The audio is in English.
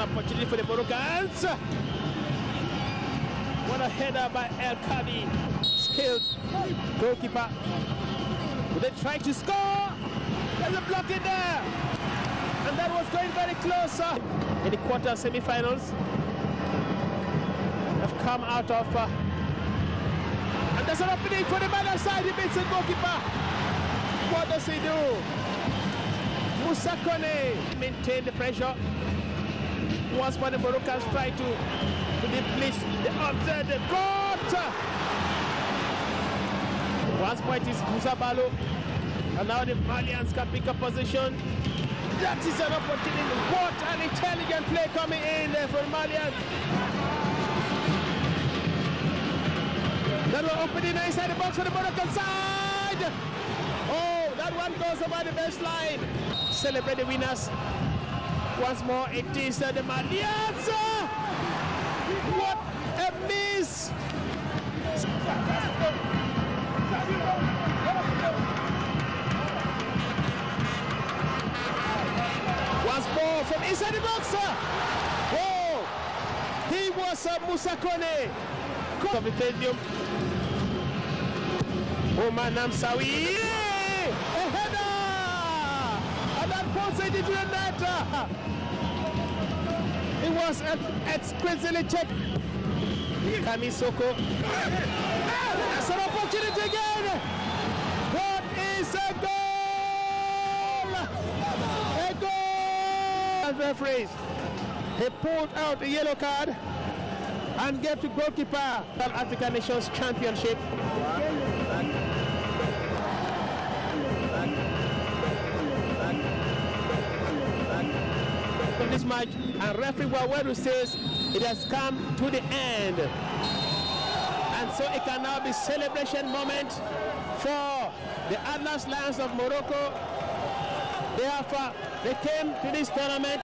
opportunity for the Moroccans. What a header by El Kadi. Skilled goalkeeper. They try to score. There's a block in there. And that was going very close uh, in the quarter semi-finals. Have come out of uh, and there's an opening for the man side. He beats the goalkeeper. What does he do? Musa Kone maintain the pressure. Once more the Moroccans try to, to deplete the outside the court. Once more it is Musabalo, And now the Malians can pick up position. That is an opportunity. What an intelligent play coming in there for Malians. That will open in inside the box for the Moroccan side. Oh, that one goes over the baseline. Celebrate the winners. Once more, it is uh, the Malians. What a miss. Once more from inside the box. Oh, he was uh, Musa Kone. Of the stadium. Omar Namsaoui. A header! Posted into the net. It was exquisitely checked. Kamisoko. That's an opportunity again. What is a goal? A goal! And referees, he pulled out the yellow card and gave to goalkeeper South African Nations Championship. Of match, and referee Waweru says it has come to the end. And so it can now be celebration moment for the Atlas Lions of Morocco. Therefore, they came to this tournament